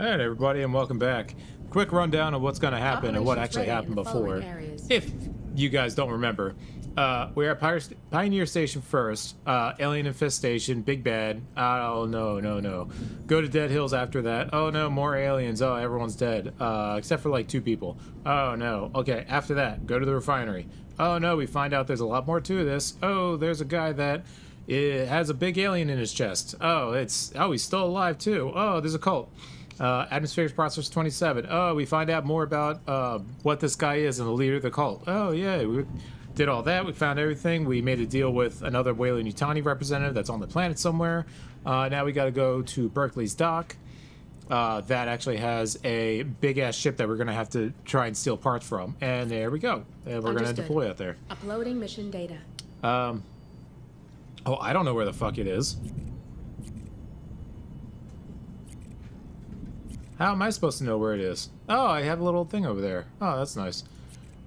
Alright, everybody, and welcome back. Quick rundown of what's going to happen and what actually happened before. If you guys don't remember, uh, we're at Pioneer Station first, uh, Alien Infestation, Big Bad. Oh, no, no, no. Go to Dead Hills after that. Oh, no, more aliens. Oh, everyone's dead. Uh, except for like two people. Oh, no. Okay, after that, go to the refinery. Oh, no, we find out there's a lot more to this. Oh, there's a guy that it has a big alien in his chest. Oh, it's oh he's still alive too. Oh, there's a cult. Uh, atmospheric process 27. Oh, we find out more about uh, what this guy is and the leader of the cult. Oh yeah, we did all that. We found everything. We made a deal with another Weyland-Yutani representative that's on the planet somewhere. Uh, now we got to go to Berkley's dock. Uh, that actually has a big ass ship that we're gonna have to try and steal parts from. And there we go. And we're Understood. gonna deploy out there. Uploading mission data. Um, Oh, I don't know where the fuck it is. How am I supposed to know where it is? Oh, I have a little thing over there. Oh, that's nice.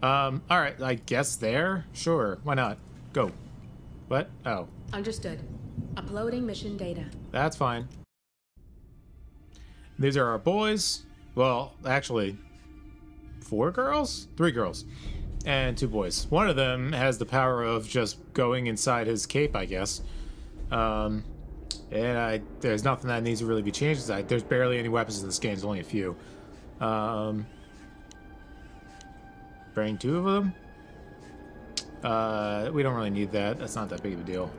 Um, alright, I guess there? Sure, why not? Go. What? Oh. Understood. Uploading mission data. That's fine. These are our boys. Well, actually, four girls? Three girls and two boys. One of them has the power of just going inside his cape, I guess. Um, and I, there's nothing that needs to really be changed. I, there's barely any weapons in this game. There's only a few. Um, bring two of them. Uh, we don't really need that. That's not that big of a deal.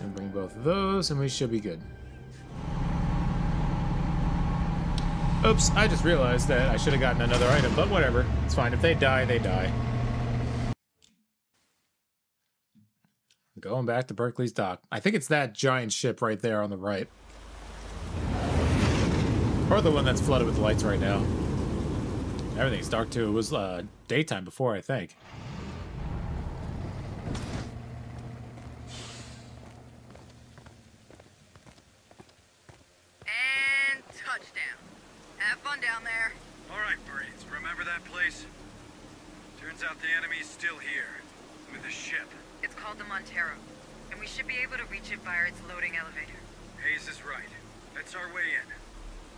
And bring both of those, and we should be good. Oops, I just realized that I should have gotten another item, but whatever. It's fine. If they die, they die. Going back to Berkley's dock. I think it's that giant ship right there on the right. Or the one that's flooded with lights right now. Everything's dark too. It was uh, daytime before, I think. And touchdown. Have fun down there. All right, Marines. Remember that place? Turns out the enemy's still here. With a ship. It's called the Montero. And we should be able to reach it via its loading elevator. Hayes is right. That's our way in.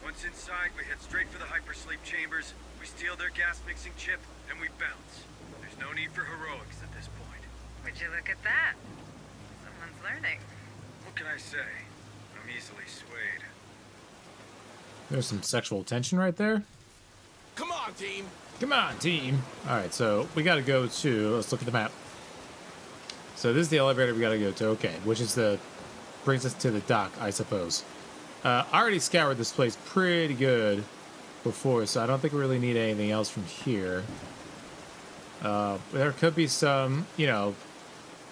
Once inside, we head straight for the hypersleep chambers, we steal their gas-mixing chip, and we bounce. There's no need for heroics at this point. Would you look at that? Someone's learning. What can I say? I'm easily swayed. There's some sexual tension right there. Come on, team! Come on, team. All right, so we got to go to, let's look at the map. So this is the elevator we got to go to, okay, which is the, brings us to the dock, I suppose. Uh, I already scoured this place pretty good before, so I don't think we really need anything else from here. Uh, there could be some, you know,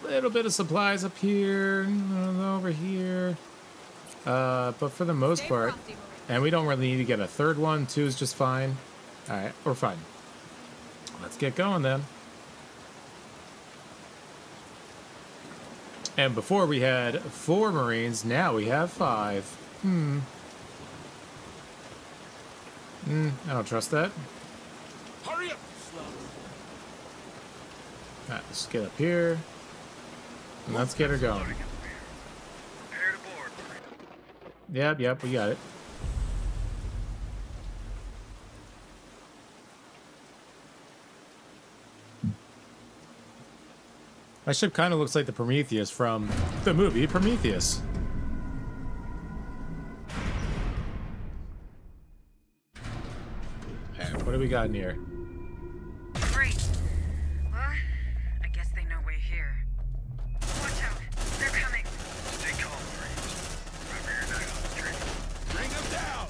little bit of supplies up here, over here. Uh, but for the most part, and we don't really need to get a third one. Two is just fine. All right, we're fine. Let's get going then. And before we had four Marines, now we have five. Hmm. Hmm, I don't trust that. Hurry up, Alright, let's get up here. And let's get her going. Yep, yep, we got it. My ship kind of looks like the Prometheus from the movie Prometheus. And what do we got in here? Great. Well, I guess they know we're here. Watch out. They're coming. Stay calm, Remember your night on the train. Bring them down!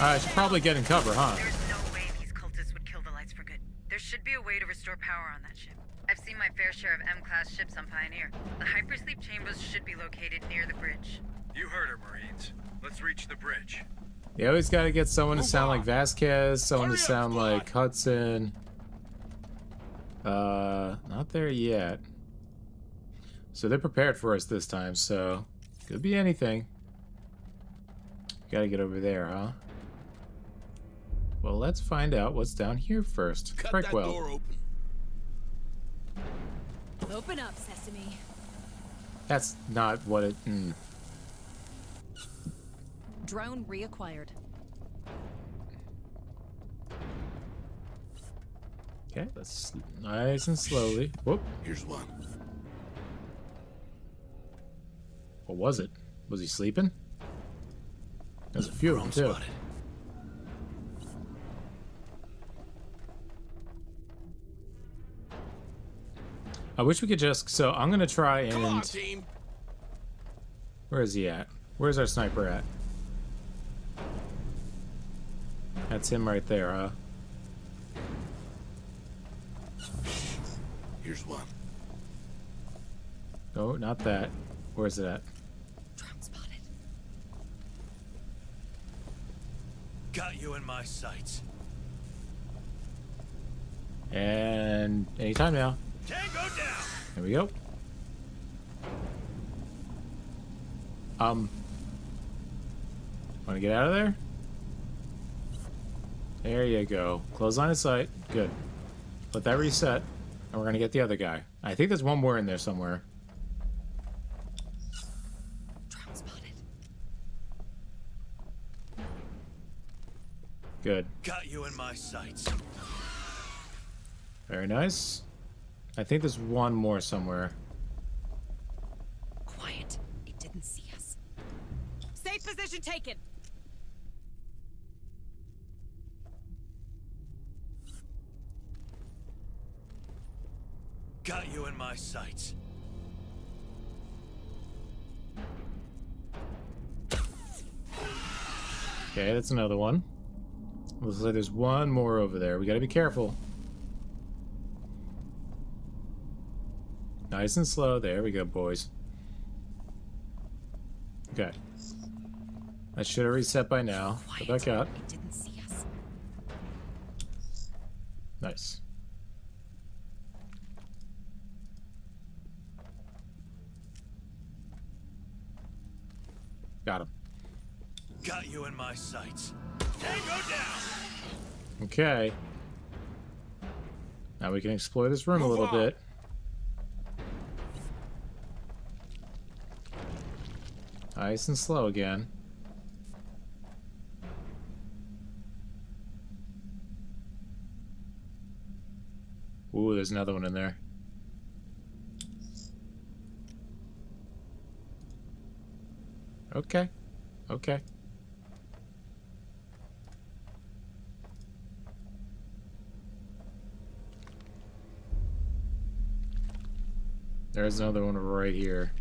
Uh, I should probably get in cover, huh? There's seen my fair share of M-class ships on Pioneer. The hypersleep chambers should be located near the bridge. You heard her, Marines. Let's reach the bridge. You always gotta get someone to sound like Vasquez, someone Hurry to sound up, like Hudson. Uh, not there yet. So they're prepared for us this time, so could be anything. Gotta get over there, huh? Well, let's find out what's down here first. Cut that door open. Open up, Sesame. That's not what it... Mm. Drone reacquired. Okay, let's nice and slowly. Whoop. Here's one. What was it? Was he sleeping? There's a few of them too. Spotted. I wish we could just. So I'm gonna try Come on, and. team. Where is he at? Where's our sniper at? That's him right there, huh? Here's one. No, not that. Where's it at? Drone spotted. Got you in my sights. And anytime now. Tango down. There we go. Um. Want to get out of there? There you go. Close line of sight. Good. Let that reset, and we're gonna get the other guy. I think there's one more in there somewhere. Drone spotted. Good. Got you in my sights. Very nice. I think there's one more somewhere. Quiet. It didn't see us. Safe position taken. Got you in my sights. Okay, that's another one. Looks like there's one more over there. We gotta be careful. Nice and slow. There we go, boys. Okay. That should have reset by now. Go back out. It didn't see us. Nice. Got him. Got you in my sights. Tango down. Okay. Now we can explore this room a little on. bit. Nice and slow again. Ooh, there's another one in there. Okay. Okay. There's another one right here.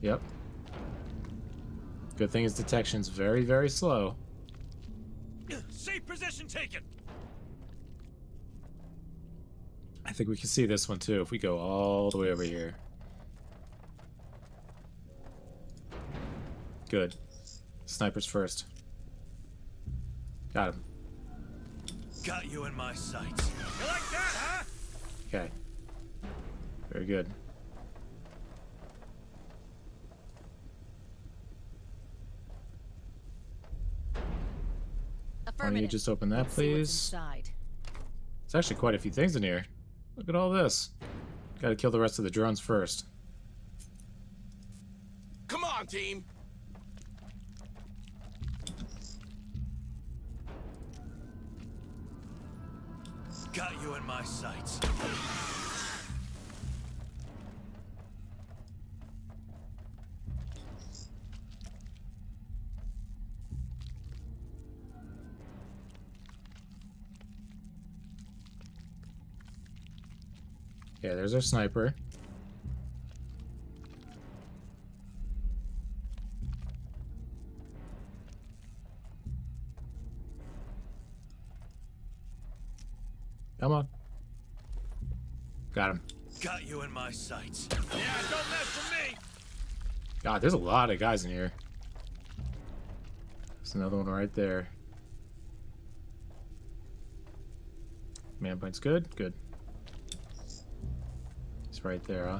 Yep. Good thing his detection's very, very slow. Safe position taken. I think we can see this one too if we go all the way over here. Good. Snipers first. Got him. Got you in my sights. You like that, huh? Okay. Very good. Why don't you just open that, Let's see what's please? inside. There's actually quite a few things in here. Look at all this. Gotta kill the rest of the drones first. Come on, team. Got you in my sights. Yeah, there's our sniper. Come on. Got him. Got you in my sights. Yeah, don't mess with me. God, there's a lot of guys in here. There's another one right there. Man point's good? Good. Right there, huh?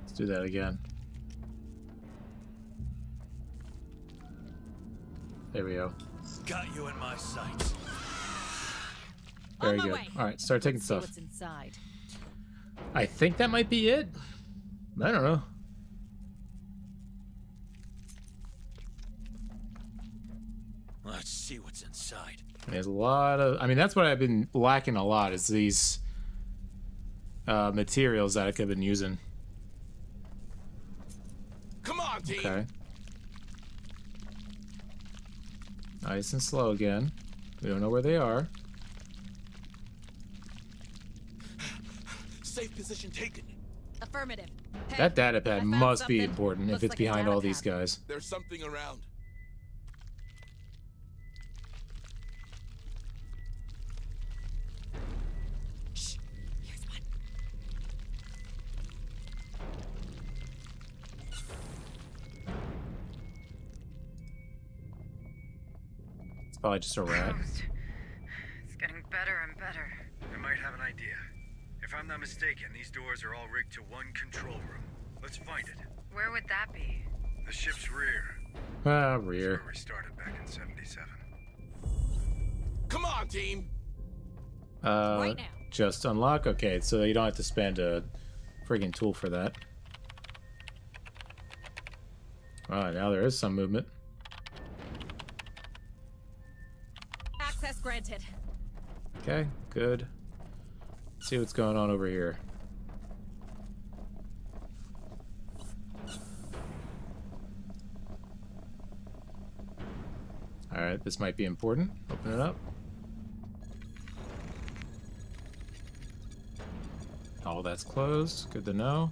Let's do that again. There we go. Got you in my sights. Very good. way. All right, start taking Let's stuff. what's inside. I think that might be it. I don't know. Let's see what's inside. There's a lot of. I mean, that's what I've been lacking a lot is these uh, materials that I could have been using. Come on, team. Okay. Nice and slow again. We don't know where they are. Safe position taken. Affirmative. Hey, That data pad found must be something. important if it's like behind all these guys. There's something around. Shh. Here's one. It's probably just a rat. It's getting better and better. I might have an idea. If I'm not mistaken, these doors are all rigged to one control room. Let's find it. Where would that be? The ship's rear. Ah, rear. where we started back in 77. Come on, team. Uh, Right now. just unlock. Okay, so you don't have to spend a friggin' tool for that. Ah, now there is some movement. Access granted. Okay, good. Let's see what's going on over here. Alright, this might be important. Open it up. All that's closed. Good to know.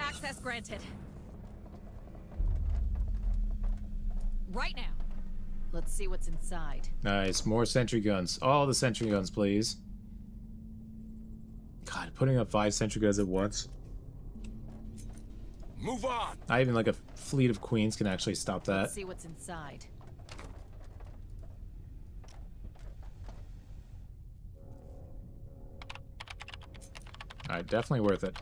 Access granted. Right now. Let's see what's inside. Nice. More sentry guns. All the sentry guns, please. God, putting up five sentry guns at once. Move on. Not even like a fleet of queens can actually stop that. Let's see what's inside. Alright, definitely worth it.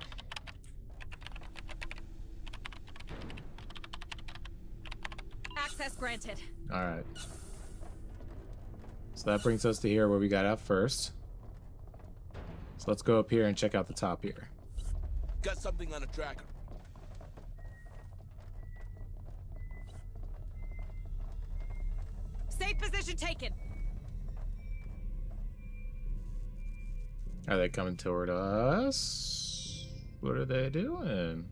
Access granted. Alright. So that brings us to here where we got out first. So let's go up here and check out the top here. Got something on a tracker. Safe position taken. Are they coming toward us? What are they doing?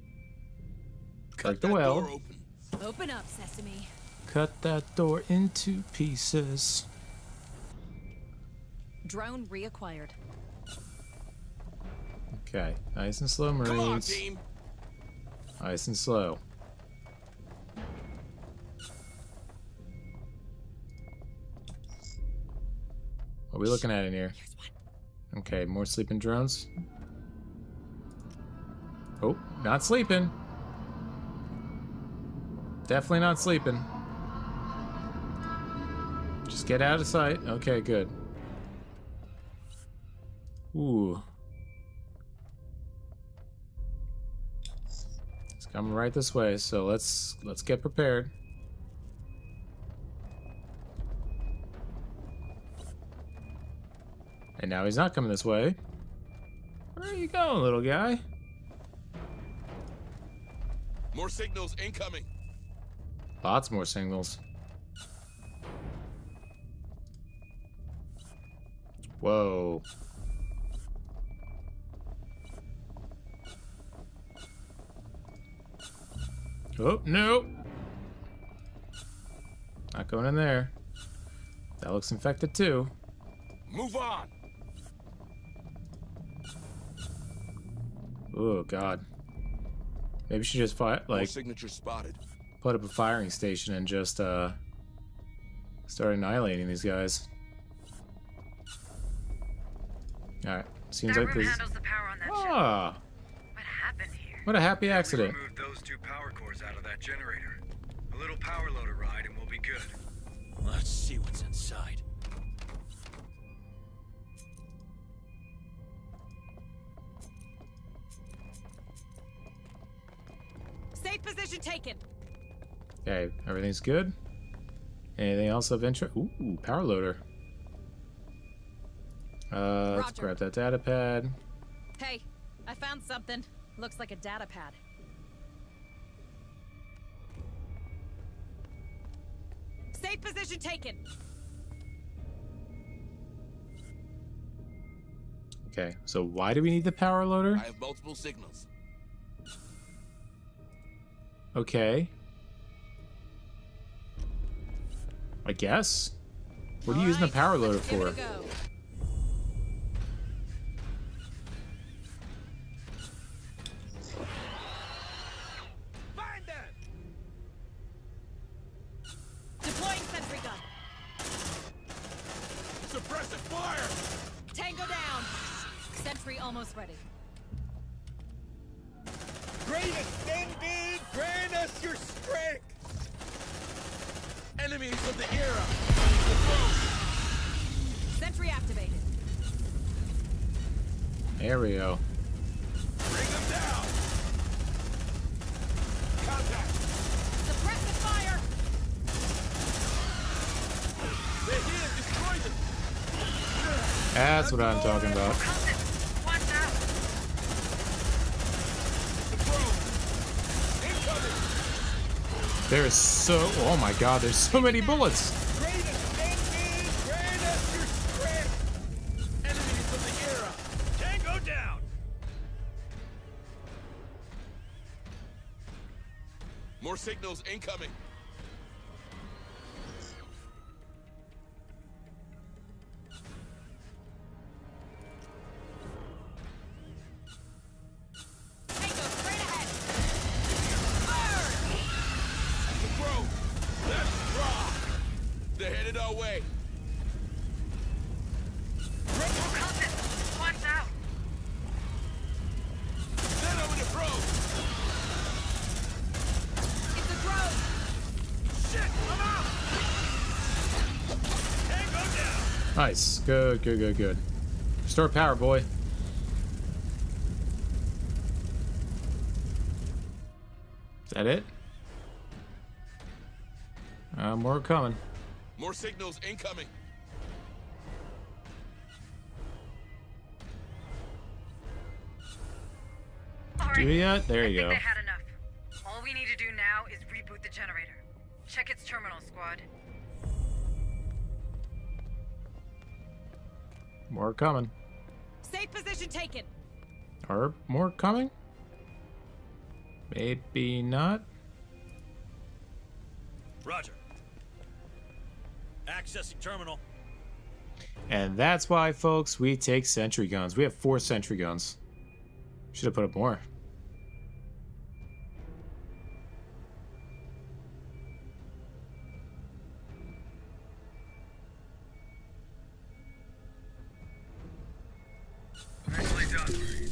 Cut Break the well. door open. Open up, Sesame. Cut that door into pieces. Drone reacquired. Okay, nice and slow, Come on, Marines. team. Nice and slow. What are we looking at in here? Okay, more sleeping drones. Oh, not sleeping. Definitely not sleeping. Just get out of sight. Okay, good. Ooh. It's coming right this way, so let's let's get prepared. And now he's not coming this way. Where are you going, little guy? More signals incoming. Lots more signals. Whoa. Oh, no. Not going in there. That looks infected too. Move on. Oh, God. Maybe she just fi- More like signatures spotted. put up a firing station and just uh start annihilating these guys. Alright. Seems that like room this handles the power on that ship. Ah What happened here? what a happy We accident two power cores out of that generator. A little power loader ride and we'll be good. Let's see what's inside. Safe position taken. Okay, everything's good. Anything else of interest? Ooh, power loader. Uh, let's grab that data pad. Hey, I found something. Looks like a data pad. Safe position taken. Okay, so why do we need the power loader? I have multiple signals. Okay. I guess. What are you using the power loader let's give it for? Almost ready. Great ascended! Grant us your strength! Enemies of the era! Sentry activated. There we go. Bring them down! Contact! Suppressive fire. They're here! Destroy them! That's what I'm talking about. Cultists, watch out! The probe! Incoming! There's so. Oh my god, there's so many bullets. Great ascended! Grant Good, good, good, good. Restore power, boy. Is that it? Uh, more coming. More signals incoming! All Do right, we yet? There I you think go. they had enough. All we need to do now is reboot the generator. Check its terminal, squad. More coming. Safe position taken. Are more coming? Maybe not. Roger. Accessing terminal. And that's why, folks, we take sentry guns. We have four sentry guns. Should have put up more.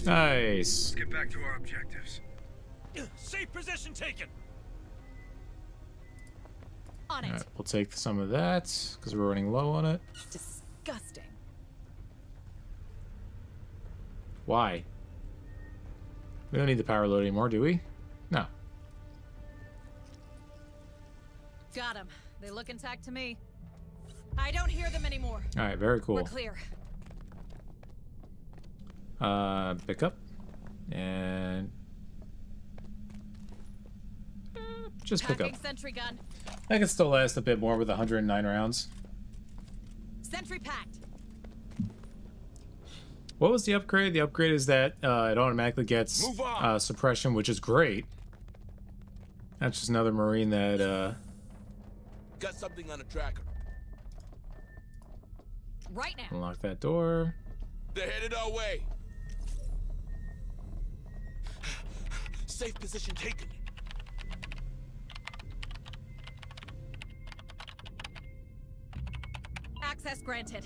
Nice. Let's get back to our objectives. Safe position taken! On it. Alright, we'll take some of that because we're running low on it. Disgusting. Why? We don't need the power load anymore, do we? No. Got them. They look intact to me. I don't hear them anymore. Alright, very cool. We're cool. clear. Uh, pick up. And... Eh, Just pick up. Packing sentry gun. That can still last a bit more with 109 rounds. Sentry packed. What was the upgrade? The upgrade is that uh, it automatically gets uh, suppression, which is great. That's just another Marine that, uh, Got something on a tracker. Right now. unlock that door. They're headed our way. Safe position taken. Access granted.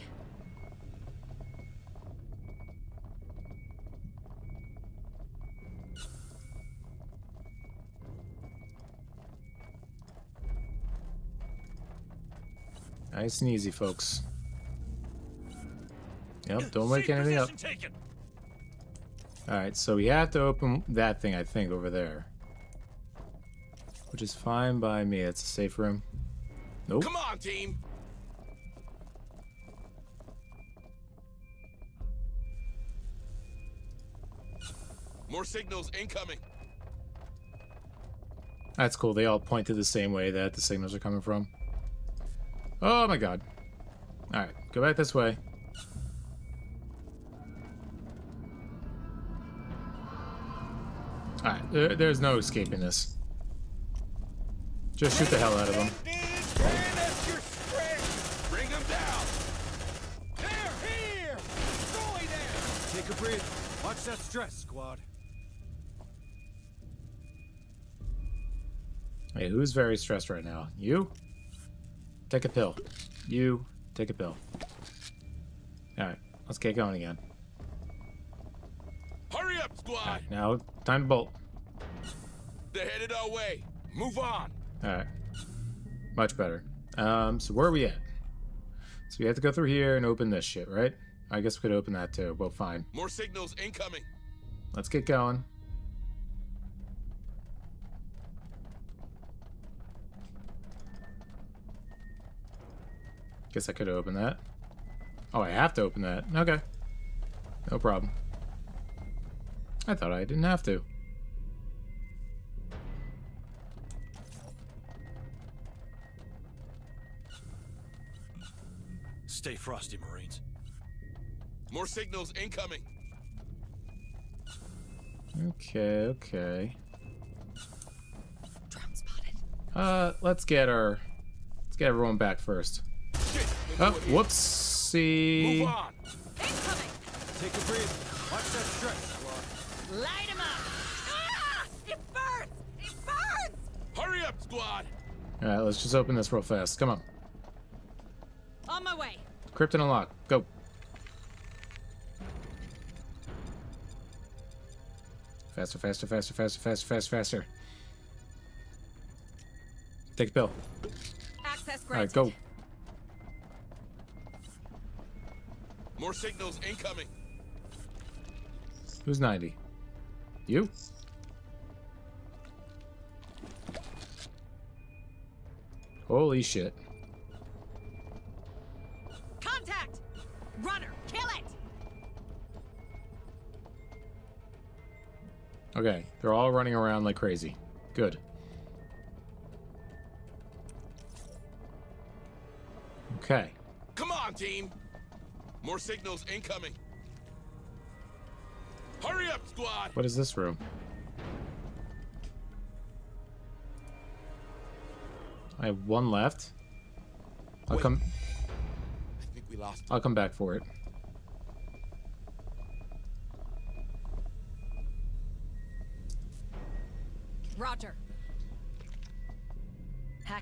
Nice and easy, folks. Yep, don't wake Safe anything up. taken! Alright, so we have to open that thing, I think, over there. Which is fine by me. It's a safe room. Nope. Come on, team. More signals incoming. That's cool. They all point to the same way that the signals are coming from. Oh my god. Alright, go back this way. There, there's no escaping this. Just shoot the hell out of them. that's your strength. Bring him down. They're here. Destroy them. Take a breath. Watch that stress, squad. Hey, who's very stressed right now? You? Take a pill. You, take a pill. Alright, let's get going again. Hurry up, squad. Alright, now, time to bolt. They're headed our way. Move on. Alright. Much better. Um, so where are we at? So we have to go through here and open this shit, right? I guess we could open that too. Well, fine. More signals incoming. Let's get going. Guess I could open that. Oh, I have to open that. Okay. No problem. I thought I didn't have to. Stay frosty, Marines. More signals incoming. Okay, okay. Drone spotted. Uh, let's get our... Let's get everyone back first. Shit. Oh, whoopsie. Move on. Incoming! Take a breath. Watch that stress, squad. Light him up! Ah! It burns! It burns! Hurry up, squad. Alright, let's just open this real fast. Come on. On my way. Krypton unlock. Go. Faster, faster, faster, faster, faster, faster, faster. Take a pill. Access Alright, go. More signals incoming. Who's 90? You? Holy shit. Okay, they're all running around like crazy. Good. Okay. Come on, team. More signals incoming. Hurry up, squad. What is this room? I have one left. I'll Wait. come I think we lost. I'll come back for it.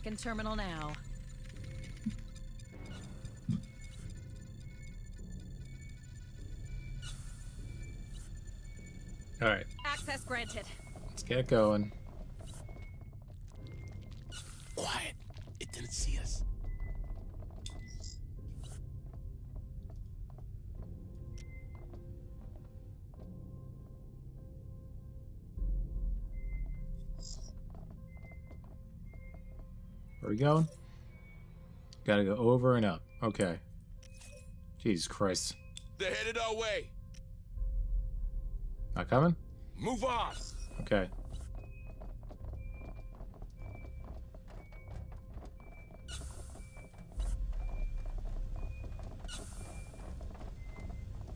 Hacking terminal now. Alright, Access granted. let's get going. Going? Gotta go over and up. Okay. Jesus Christ. They're headed our way. Not coming? Move on. Okay.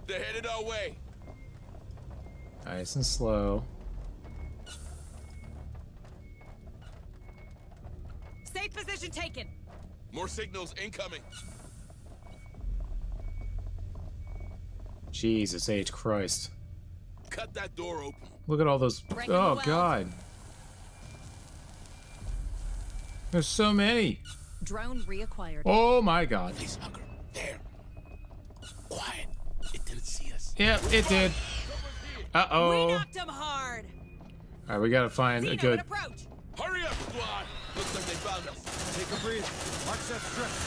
They're headed our way. Nice and slow. Safe position taken. More signals incoming. Jesus H. Christ. Cut that door open. Look at all those. Bring 'em Oh, well. God. There's so many. Drone reacquired. Oh, my God. Please, Hugger. There. Quiet. It didn't see us. Yep, it did. Uh We oh. knocked him hard. All right, we gotta find a good. approach. Hurry up, squad. Looks like they found us. Take a breath. Watch that stretch.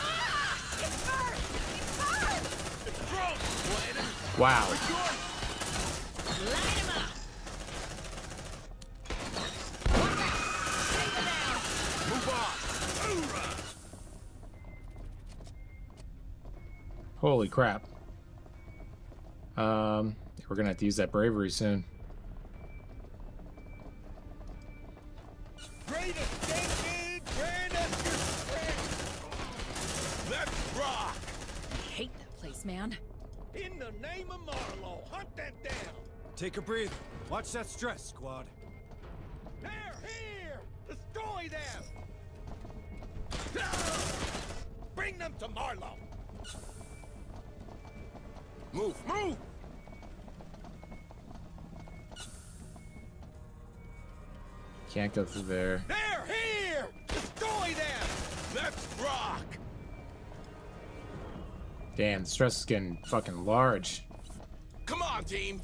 Ah! It burns! It burns! It's! Wow. Light him up! Holy crap. Um, we're gonna have to use that bravery soon. That man. In the name of Marlowe, hunt that down. Take a breather. Watch that stress, squad. They're here! Destroy them! Bring them to Marlowe! Move, move! Can't go through there. They're here! Destroy them! Let's rock! Damn, the stress is getting fucking large. Come on, team!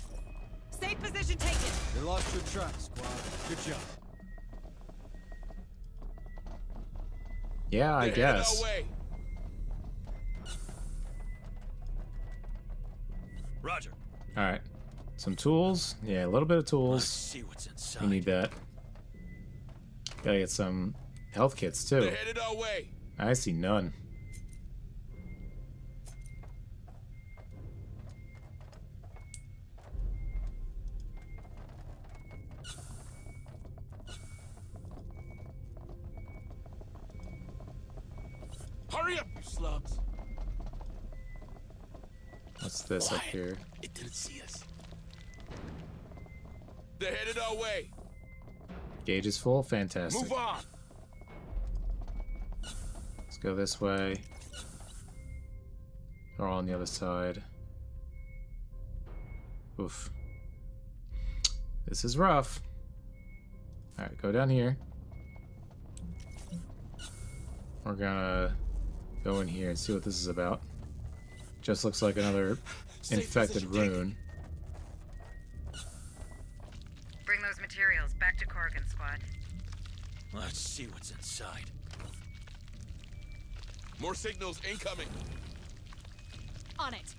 Safe position taken. They lost your truck, squad. Good job. Yeah, I They're headed guess. way. Roger. Alright. Some tools. Yeah, a little bit of Let's tools. see what's inside. You need that. Gotta get some health kits too. They're headed our way. I see none. This up here? It didn't see us. They're headed our way. Gauge is full. Fantastic. Move on. Let's go this way. Or on the other side. Oof. This is rough. Alright, go down here. We're gonna go in here and see what this is about. Just looks like another infected rune. Bring those materials back to Corrigan, squad. Let's see what's inside. More signals incoming. On it.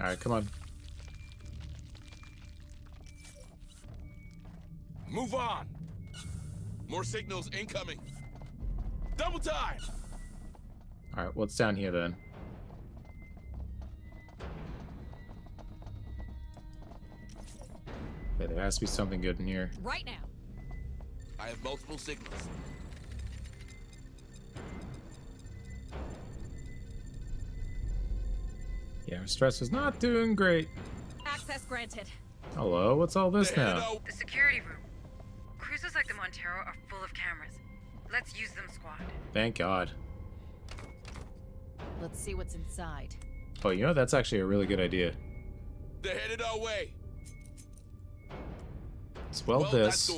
Alright, come on. Move on. More signals incoming. Double time. Alright, what's down here then? Yeah, there has to be something good in here. Right now. I have multiple signals. Yeah, our stress is not doing great. Access granted. Hello, what's all this They're now? our- The security room. Cruisers Montero are full of cameras. Let's use them, squad. Thank God. Let's see what's inside. Oh, you know that's actually a really good idea. They're headed our way. Let's weld Weld this,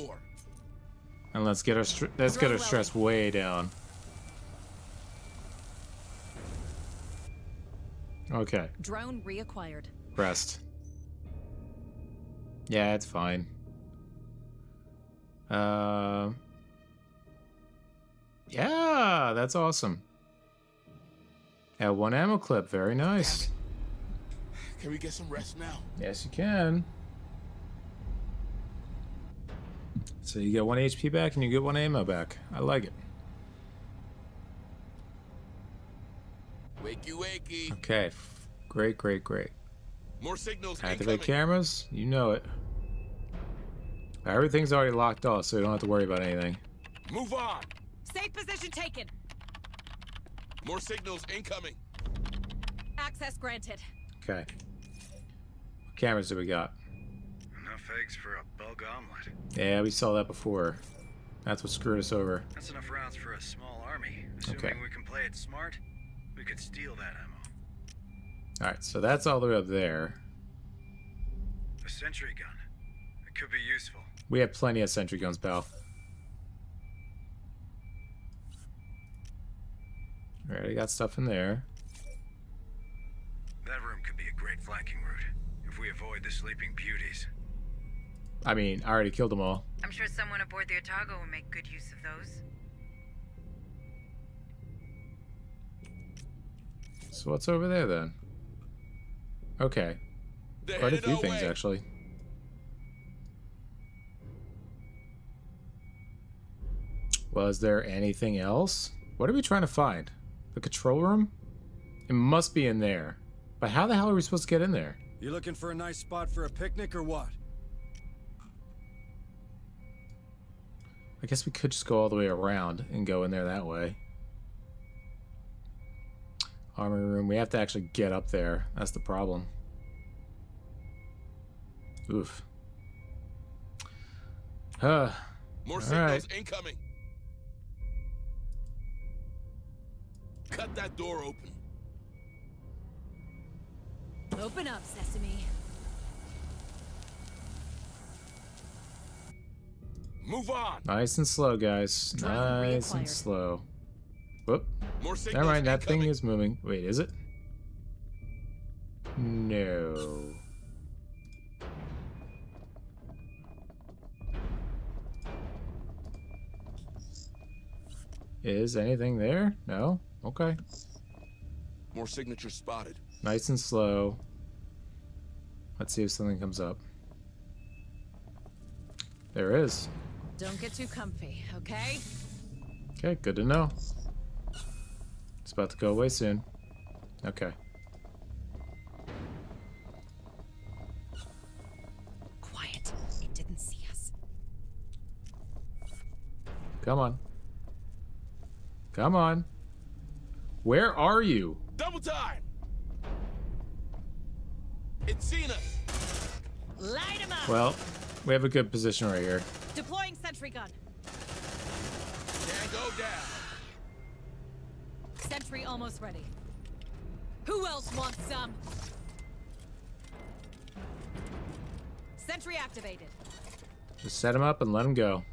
and let's get our let's get our Drone stress way down. Okay, Drone reacquired. rest. Yeah, it's fine. Uh, yeah, that's awesome. Have one ammo clip, very nice. Can we get some rest now? Yes, you can. So you get one HP back and you get one ammo back. I like it. Wakey, wakey. Okay, great, great, great. More signals Activate cameras. You know it. Everything's already locked off, so you don't have to worry about anything. Move on. Safe position taken. More signals incoming. Access granted. Okay. What cameras do we got? Enough eggs for a bug omelet. Yeah, we saw that before. That's what screwed us over. That's enough rounds for a small army. Assuming Okay. we can play it smart, we could steal that ammo. Alright, so that's all the way up there. A sentry gun. It could be useful. We have plenty of sentry guns, pal. Alright, I got stuff in there. That room could be a great flanking route if we avoid the sleeping beauties. I mean, I already killed them all. I'm sure someone aboard the Otago will make good use of those. So what's over there then? Okay, They're quite a few things way. actually. Was there anything else? What are we trying to find? The control room? It must be in there. But how the hell are we supposed to get in there? You looking for a nice spot for a picnic or what? I guess we could just go all the way around and go in there that way. Armory room. We have to actually get up there. That's the problem. Oof. Huh. More signals right. incoming. Cut that door open. Open up, Sesame. Move on. Nice and slow, guys. Drone Nice and slow. Whoop. More signals Never mind, that thing is moving. Wait, is it? No. Is anything there? No? Okay. More signatures spotted. Nice and slow. Let's see if something comes up. There is. Don't get too comfy, okay? Okay, good to know. It's about to go away soon. Okay. Quiet. It didn't see us. Come on. Come on. Where are you? Double time. It's seen us. Light him up! Well, we have a good position right here. Deploying sentry gun. Can't go down. Sentry almost ready. Who else wants some? Sentry activated. Just set them up and let them go.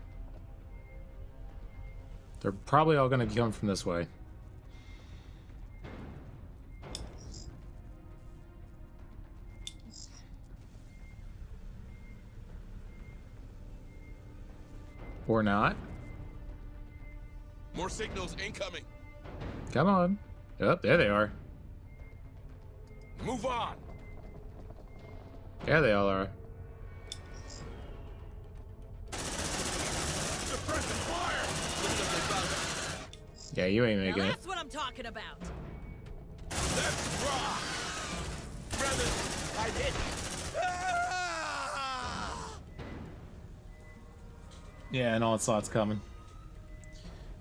They're probably all going to come from this way. Or not. More signals incoming. Come on. Oh, there they are. Move on. Yeah, they all are. Suppressing fire. Looks like they found us. Yeah, you ain't Now making it. that's what I'm talking about. Let's rock. Brothers, I hit. Yeah, and onslaught's coming.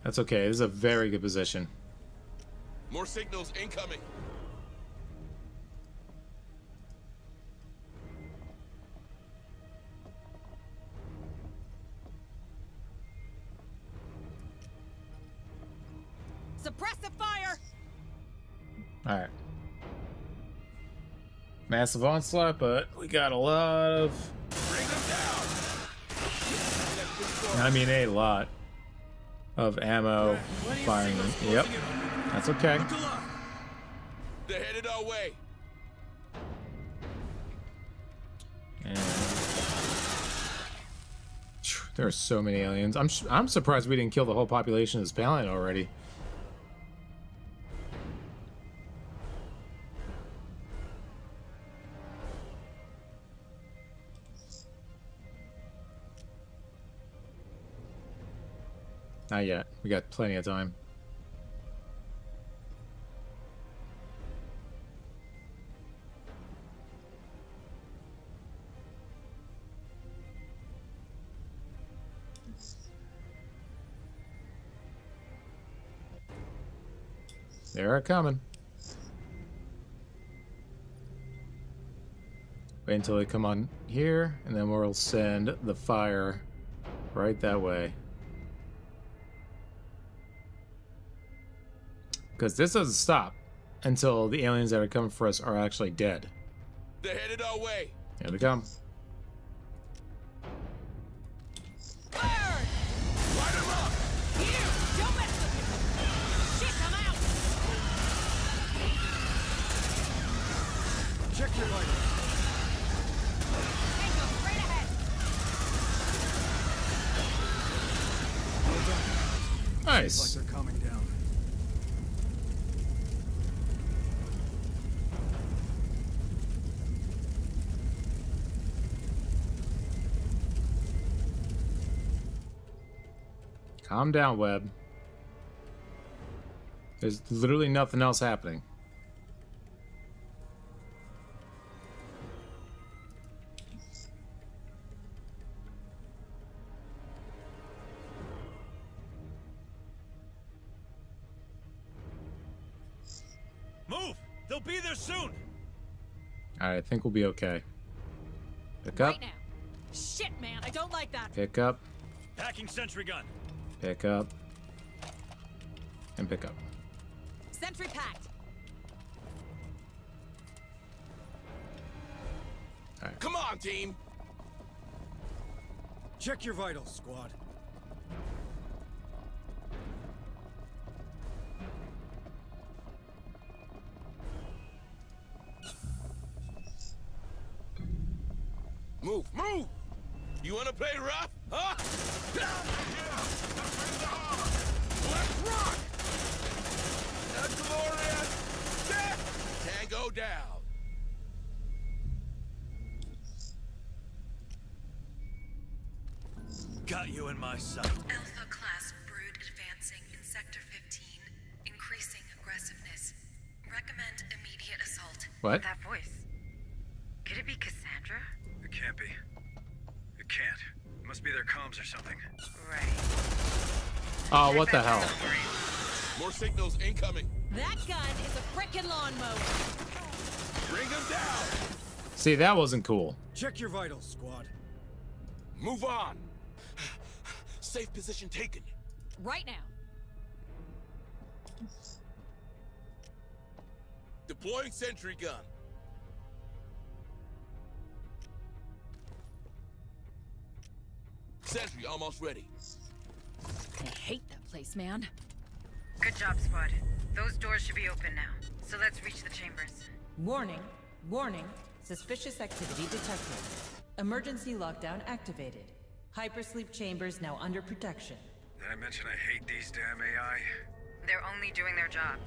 That's okay. This is a very good position. More signals incoming. Suppressive fire! Alright. Massive onslaught, but we got a lot of. I mean, a lot of ammo firing. Yep. That's okay. They're headed our way. And... There are so many aliens. I'm sh- I'm surprised we didn't kill the whole population of this planet already. Not yet. We got plenty of time. They're coming. Wait until they come on here, and then we'll send the fire right that way. Because this doesn't stop until the aliens that are coming for us are actually dead. They're headed our way. Here they come. Burn! Light Calm down, Webb. There's literally nothing else happening. Move! They'll be there soon! Alright, I think we'll be okay. Pick up, Right now. Shit, man, I don't like that. pick up, Packing sentry gun. Pick up, and pick up. Sentry packed. Come on, team. Check your vitals, squad. Move, move! You wanna play rough? Huh? Let's rock! The glorious death! Tango down. Got you in my sight. Alpha class brood advancing in sector 15, increasing aggressiveness. Recommend immediate assault. What? That voice. Could it be Cassandra? It can't be. It can't. It must be their comms or something. Right. Oh, what the hell? More signals incoming. That gun is a frickin' lawnmower. Bring them down. See, that wasn't cool. Check your vitals, squad. Move on. Safe position taken. Right now. Deploying sentry gun. Sentry almost ready. I hate that place, man. Good job, squad. Those doors should be open now. So let's reach the chambers. Warning, warning, suspicious activity detected. Emergency lockdown activated. Hypersleep chambers now under protection. Did I mention I hate these damn AI? They're only doing their job.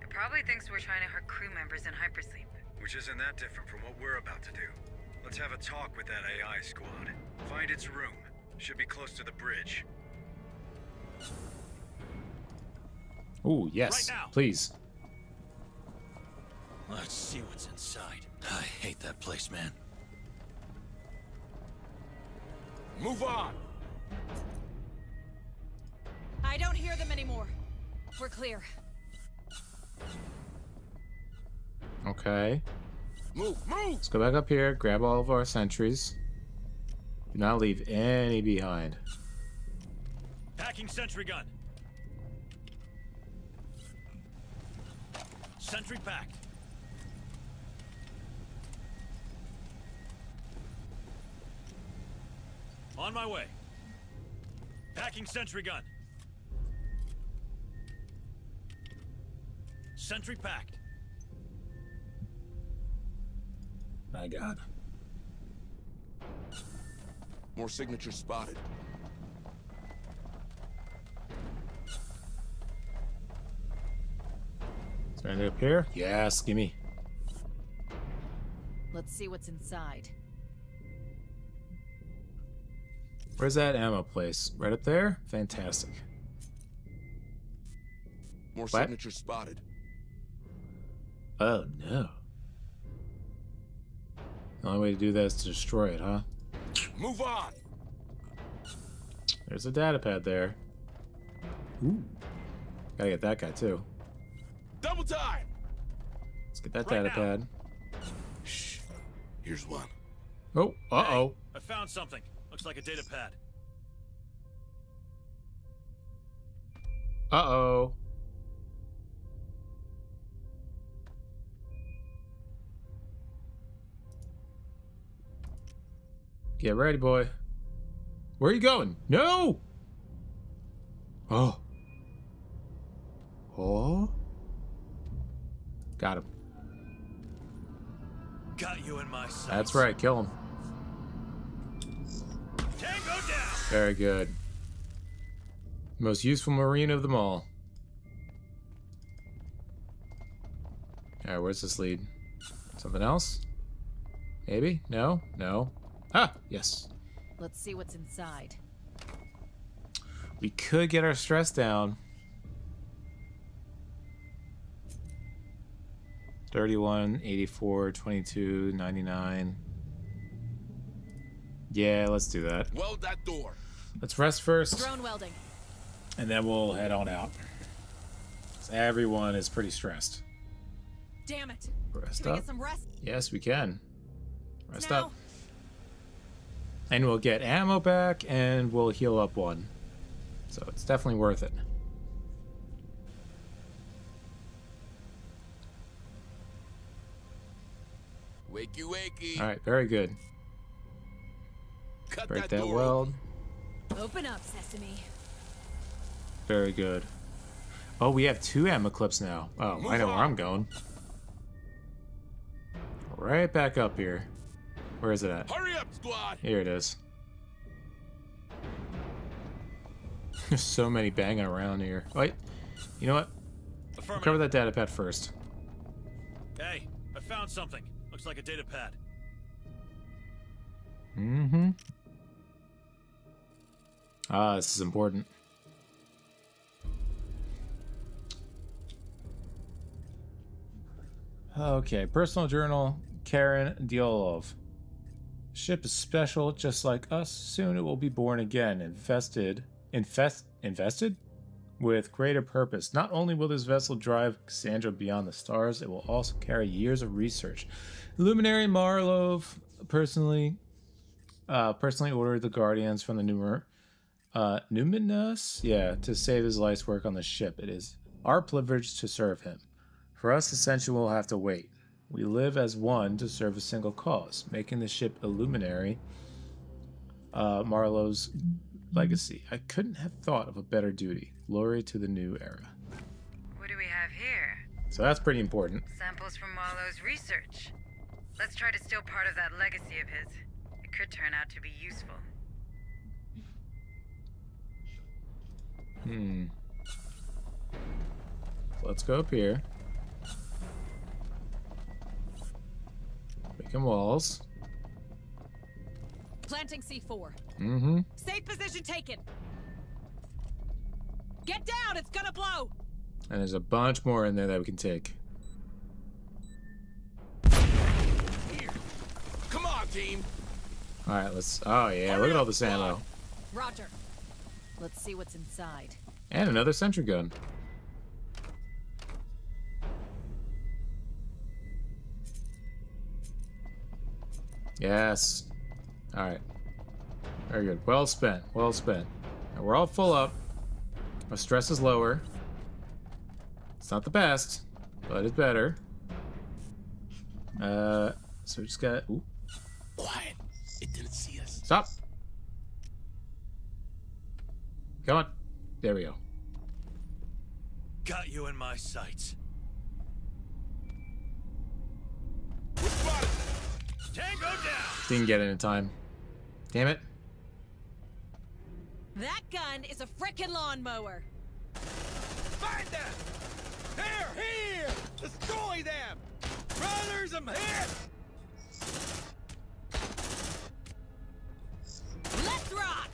It probably thinks we're trying to hurt crew members in hypersleep. Which isn't that different from what we're about to do. Let's have a talk with that AI squad. Find its room. Should be close to the bridge. Ooh, yes. Right now. Please. Let's see what's inside. I hate that place, man. Move on. I don't hear them anymore. We're clear. Okay. Move, move. Let's go back up here, grab all of our sentries. Do not leave any behind. Packing sentry gun. Sentry packed. On my way. Packing sentry gun. Sentry packed. My god. More signatures spotted. Is there anything up here? Yes, gimme. Let's see what's inside. Where's that ammo place? Right up there? Fantastic. More What? signatures spotted. Oh no. The only way to do that is to destroy it, huh? Move on. There's a data pad there. Ooh. Gotta get that guy too. Double time. Let's get that Right data now. pad. Shh. Here's one. Oh, uh oh. I found something. Looks like a data pad. Uh oh. Get ready, boy. Where are you going? No! Oh. Oh. Got him. Got you in my sights. That's right, kill him. Very good. Most useful marine of them all. Alright, where's this lead? Something else? Maybe? No? No? Ah! Yes. Let's see what's inside. We could get our stress down. 31, 84, 22, 99. Yeah, let's do that. Weld that door. Let's rest first, Drone welding. and then we'll head on out. Everyone is pretty stressed. Damn it. Rest Can up. get some rest Yes, we can. Rest now? up. And we'll get ammo back, and we'll heal up one. So it's definitely worth it. Wakey, wakey. All right, very good. Cut Break that, that door weld. Open up, Sesame. Very good. Oh, we have two ammo clips now. Oh, I know where I'm going. Right back up here. Where is it at? Hurry up, squad. Here it is. There's so many banging around here. Wait, you know what? Affirmative. Cover that data pad first. Hey, I found something. Looks like a data pad. Mm-hmm. Ah, this is important. Okay, personal journal, Karen Diolov. Ship is special, just like us. Soon it will be born again, infested, infest, invested with greater purpose. Not only will this vessel drive Cassandra beyond the stars, it will also carry years of research. Luminary Marlov personally uh, personally ordered the Guardians from the Numer, uh, Numinous, yeah, to save his life's work on the ship. It is our privilege to serve him. For us, Ascension will have to wait. We live as one to serve a single cause, making the ship a luminary. Uh, Marlowe's legacy. I couldn't have thought of a better duty. Glory to the new era. What do we have here? So that's pretty important. Samples from Marlowe's research. Let's try to steal part of that legacy of his. It could turn out to be useful. Hmm. Let's go up here. Making walls. Planting C4. Mm-hmm. Safe position taken. Get down, it's gonna blow. And there's a bunch more in there that we can take. Here. Come on, team. All right, let's. Oh yeah, look at all this ammo Roger. Let's see what's inside. and another sentry gun. Yes. All right. Very good. Well spent. Well spent. Now we're all full up. Our stress is lower. It's not the best, but it's better. Uh, so we just got. Ooh, Quiet. It didn't see us. stop. Come on. There we go. Got you in my sights. We're spotted. Tango down. Didn't get it in time. Damn it. That gun is a frickin' lawnmower. Find them. Here, here. Destroy them. Brothers, I'm hit. Let's rock!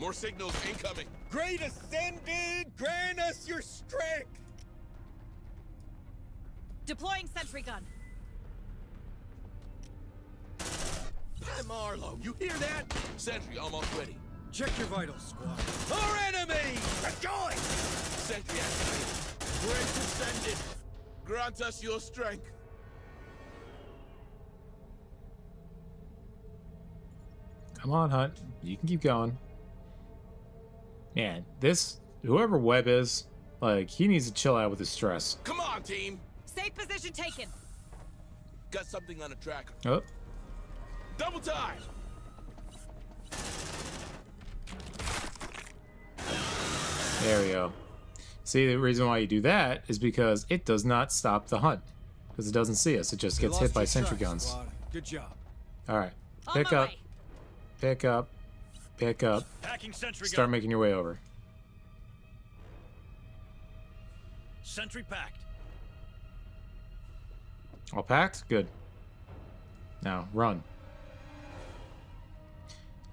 More signals incoming. Great Ascended, grant us your strength! Deploying sentry gun. By Marlowe, you hear that? Sentry almost ready. Check your vitals, squad. Our enemy! Rejoice! Sentry activated. Great Ascended! Grant us your strength. Come on, Hunt. You can keep going. Man, this whoever Webb is, like he needs to chill out with his stress. Come on, team. Safe position taken. Got something on the tracker. Oh, Double time. there we go. See, the reason why you do that is because it does not stop the hunt. Because it doesn't see us. It just gets hit by sentry guns. Good job. All right. Pick up. way. Pick up. Pick up. Start gun. making your way over. Sentry packed. All packed? Good. Now, run.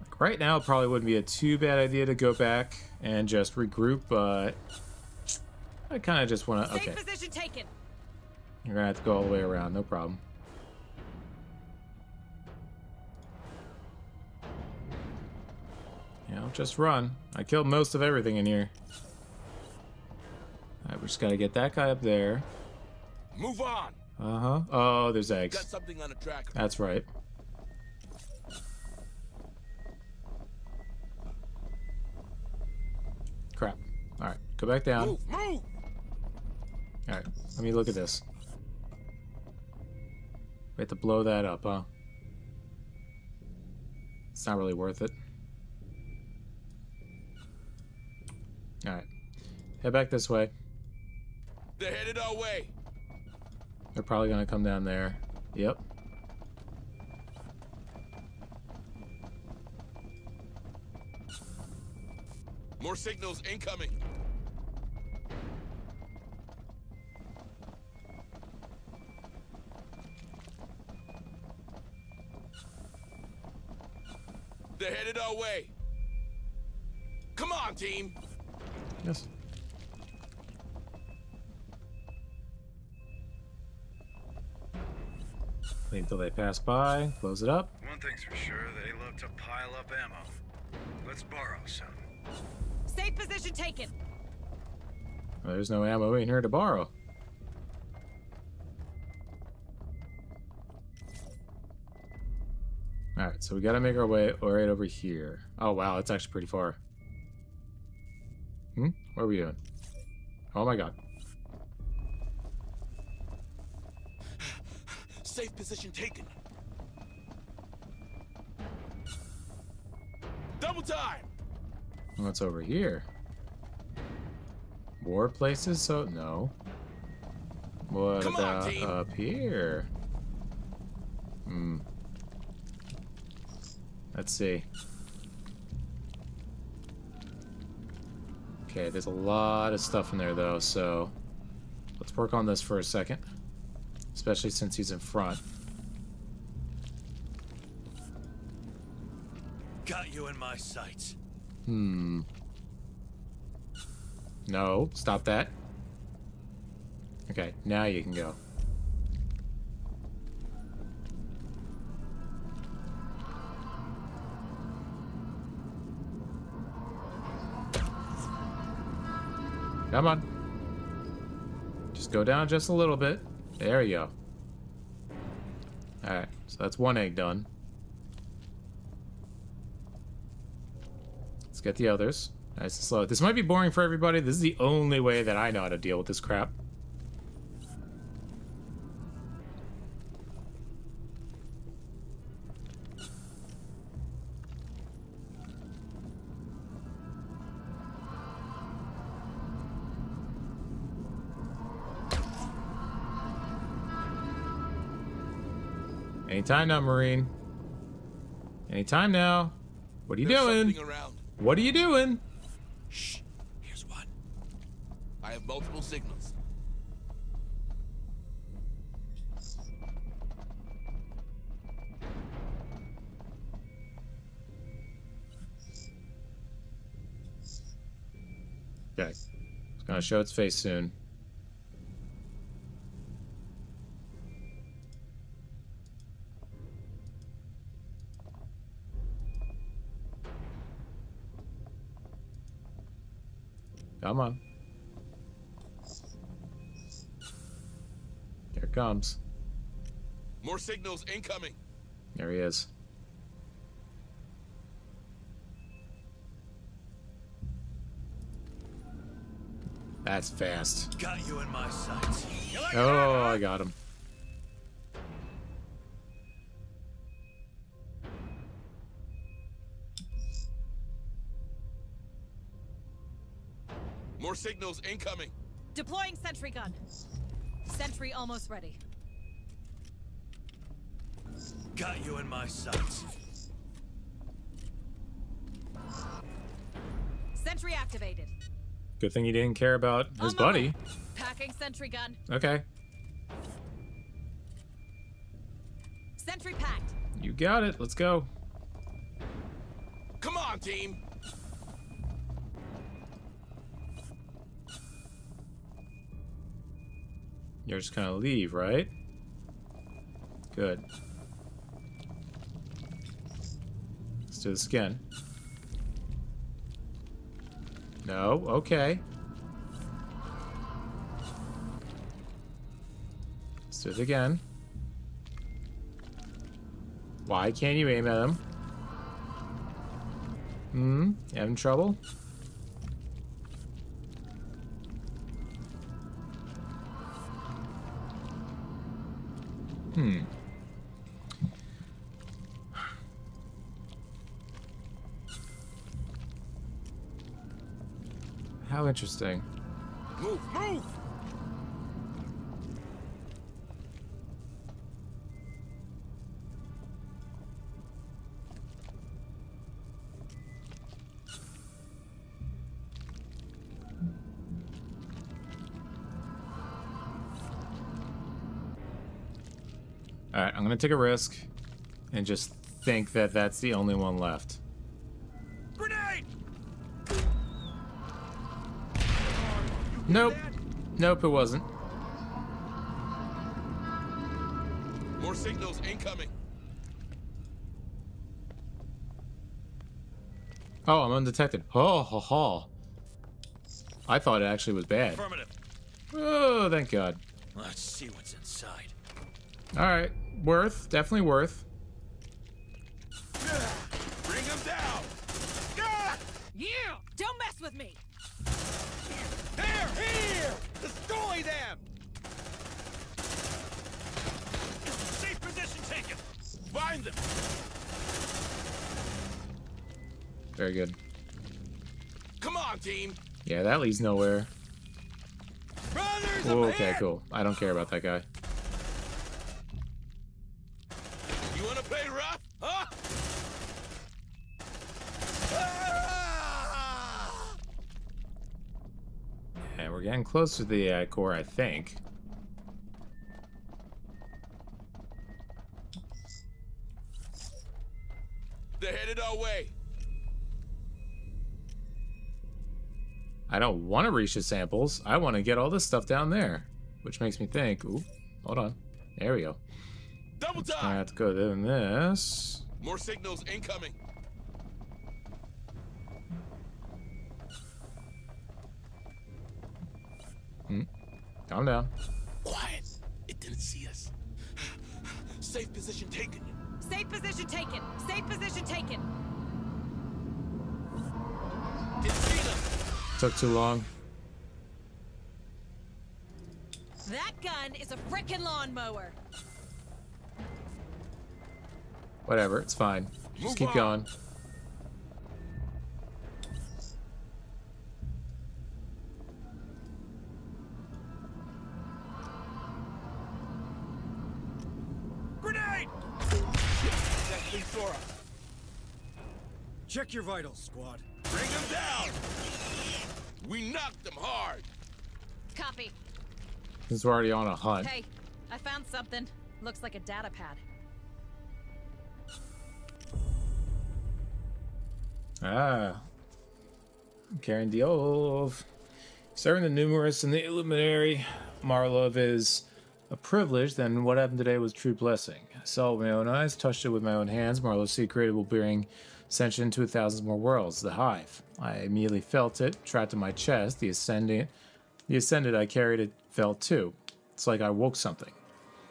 Like right now, it probably wouldn't be a too bad idea to go back and just regroup, but I kind of just want to. Okay. position taken. You're gonna have to go all the way around. No problem. You know, just run. I killed most of everything in here. Alright, we just gotta get that guy up there. Move on. Uh-huh. Oh, there's eggs. Got something on the tracker. That's right. Crap. Alright, go back down. Move, move. Alright, let me look at this. We have to blow that up, huh? It's not really worth it. Alright. Head back this way. They're headed our way. They're probably gonna come down there. Yep. More signals incoming. They're headed our way. Come on, team. Yes. Wait until they pass by, close it up. One thing's for sure, they love to pile up ammo. Let's borrow some. Safe position taken. Well, there's no ammo in here to borrow. Alright, so we gotta make our way right over here. Oh wow, it's actually pretty far. What are we doing? Oh my god. Safe position taken. Double time. What's over here? More places? So no. What Come on, about team. up here? Hmm. Let's see. Okay, there's a lot of stuff in there though, so let's work on this for a second. Especially since he's in front. Got you in my sights. Hmm. No, stop that. Okay, now you can go. Come on. Just go down just a little bit. There you go. Alright, so that's one egg done. Let's get the others. Nice and slow. This might be boring for everybody. This is the only way that I know how to deal with this crap. Anytime now, Marine. Anytime now. What are you There's doing? around. What are you doing? Shh. Here's one. I have multiple signals. Okay. It's gonna show its face soon. Come on. Here it comes. More signals incoming. There he is. That's fast. Got you in my sights. Oh, I got him. Signals incoming. Deploying sentry gun. Sentry almost ready. Got you in my sights. Sentry activated. Good thing he didn't care about his On buddy. way. Packing sentry gun. Okay. Sentry packed. You got it. Let's go. Come on, team. You're just gonna leave, right? Good. Let's do this again. No, okay. Let's do it again. Why can't you aim at him? Hmm? Having trouble? Hmm. How interesting. Move, move! Gonna take a risk and just think that that's the only one left. Grenade! Nope. Nope, it wasn't. More signals incoming. Oh, I'm undetected. Oh, ha, ha. I thought it actually was bad. Oh, thank God. Let's see what's inside. Alright, worth. Definitely worth. Bring them down! Yeah! Don't mess with me! Here, here! Destroy them! Safe position taken. Find them! Very good. Come on, team! Yeah, that leads nowhere. Brothers, Whoa, okay, cool. I don't care about that guy. You wanna play rough? Huh? Ah! And we're getting close to the AI core, I think. They're headed our way. I don't want to reach the samples. I want to get all this stuff down there. Which makes me think, ooh, hold on. There we go. Double time. I have to go doing this. More signals incoming. Calm down. Quiet. It didn't see us. Safe position taken. Safe position taken! Safe position taken! Didn't see them. Took too long. That gun is a frickin' lawnmower! Whatever, it's fine. Just Move keep on. going. That's Sora. Check your vitals, squad. Bring them down! We knocked them hard. Copy. Since we're already on a hunt. Hey, I found something. Looks like a data pad. Ah. Karen Diov. Serving the Numinous in the Illuminary, Marlov is a privilege, then what happened today was true blessing. I saw it with my own eyes, touched it with my own hands. Marlov's secret will bring ascension to a thousand more worlds, the hive. I immediately felt it, trapped in my chest. The ascendant the ascendant I carried it felt too. It's like I woke something.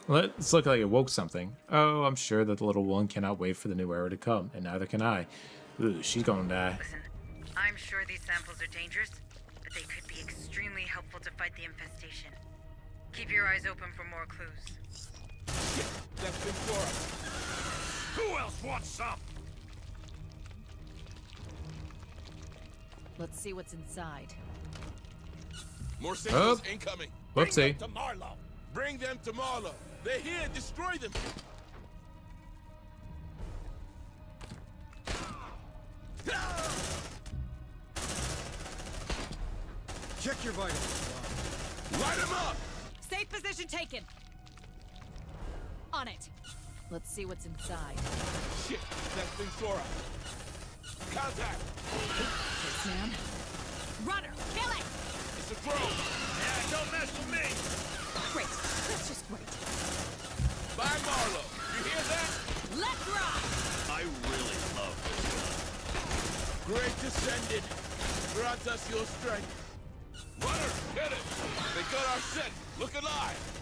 Let- It's look like it woke something. Oh, I'm sure that the little one cannot wait for the new era to come, and neither can I. Ooh, she's gonna die. Listen, I'm sure these samples are dangerous, but they could be extremely helpful to fight the infestation. Keep your eyes open for more clues. That's been Sora. Who else wants some? Let's see what's inside. More signals Oh. incoming. Whoopsie. To Marlow. Bring them to Marlow. They're here. Destroy them. Check your vitals, squad. Light them up. Safe position taken! On it. Let's see what's inside. Shit, that thing Sora. Contact! This man. Runner, kill it! It's a drone! Yeah, don't mess with me! Great. That's just great. Bye, Marlo. You hear that? Let's rock! I really love this gun. Great Ascended. Grant us your strength. Runner, hit it! They got our scent. Look alive!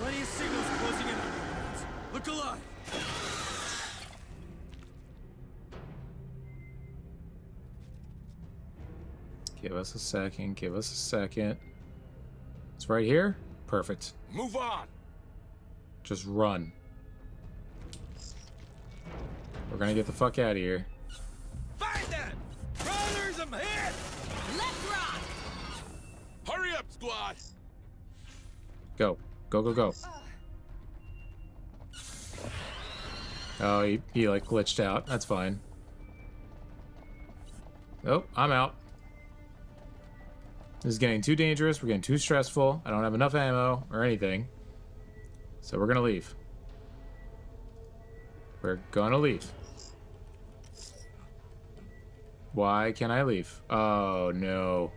Plenty of signals closing in on you. Look alive! Give us a second. Give us a second. It's right here. Perfect. Move on! Just run. We're gonna get the fuck out of here. Find them! I'm hit! Let's rock! Hurry up, squad! Go. Go, go, go. Oh, he, he like glitched out. That's fine. Oh, I'm out. This is getting too dangerous. We're getting too stressful. I don't have enough ammo or anything. So we're gonna leave. We're gonna leave. Why can't I leave? Oh, no.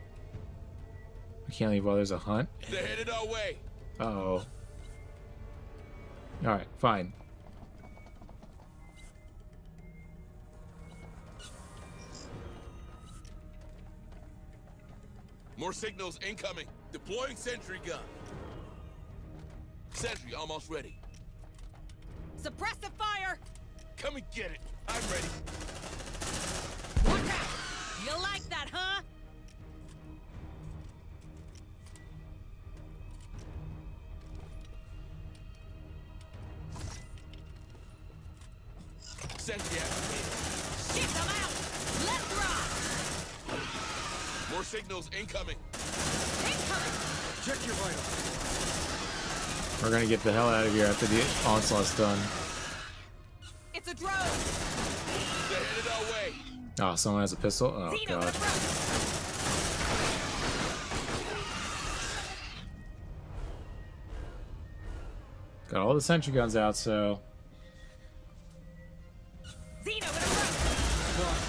I can't leave while there's a hunt? They're headed our way. Uh oh. Alright, fine. More signals incoming. Deploying sentry gun. Sentry almost ready. Suppress the fire! Come and get it. I'm ready. Watch out! You like that, huh? Sentry activated. Shit, I'm out! Let's rock! More signals incoming. Incoming! Check your vitals. We're gonna get the hell out of here after the onslaught's done. Oh, someone has a pistol? Oh, God. Got all the sentry guns out, so... Xeno, in the front!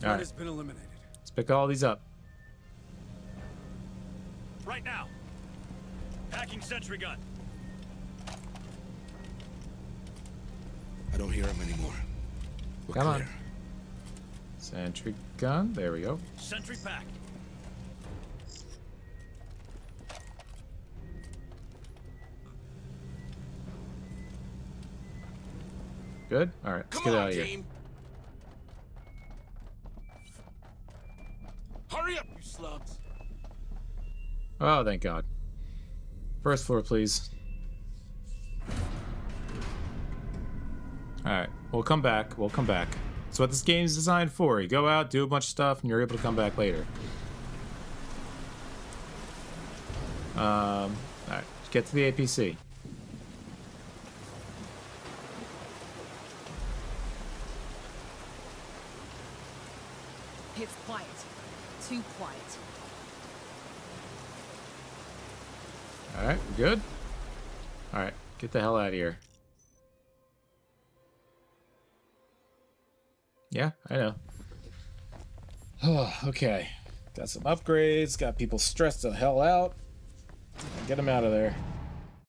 One Alright, has been eliminated. let's pick all these up. Right now. Packing sentry gun. I don't hear him anymore. We're Come on. Sentry gun, there we go. Sentry packed. Good? Alright, let's Come get on, out of here. team. Hurry up, you slugs. Oh, thank God. First floor, please. Alright, we'll come back. We'll come back. What this game's designed for. You go out, do a bunch of stuff, and you're able to come back later. Um, alright, get to the APC. It's quiet. Too quiet. Alright, good? Alright, get the hell out of here. Yeah, I know. Okay. Got some upgrades, got people stressed the hell out. Get them out of there.